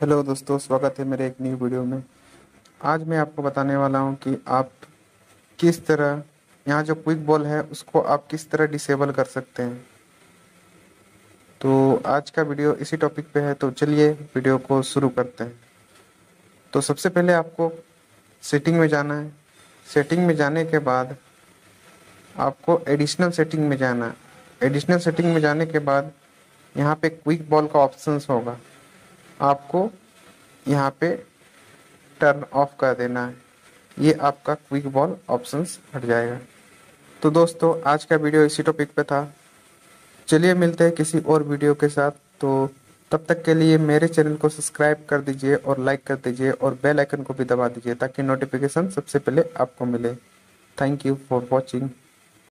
Hello दोस्तों, स्वागत है मेरे एक न्यू वीडियो में। आज मैं आपको बताने वाला हूँ कि आप किस तरह, यहाँ जो क्विक बॉल है, उसको आप किस तरह डिसेबल कर सकते हैं। तो आज का वीडियो इसी टॉपिक पे है तो चलिए वीडियो को शुरू करते हैं। तो सबसे पहले आपको सेटिंग में जाना है। सेटिंग में जाने के बाद आपको एडिशनल सेटिंग में जाना है। एडिशनल सेटिंग में जाने के बाद यहाँ पे क्विक बॉल का ऑप्शंस होगा। आपको यहाँ पे टर्न ऑफ़ कर देना है। ये आपका क्विक बॉल ऑप्शंस हट जाएगा। तो दोस्तों, आज का वीडियो इसी टॉपिक पे था। चलिए मिलते हैं किसी और वीडियो के साथ। तो तब तक के लिए मेरे चैनल को सब्सक्राइब कर दीजिए और लाइक कर दीजिए और बेल आइकन को भी दबा दीजिए ताकि नोटिफिकेशन सबसे पहले आपको मिले। Thank you for watching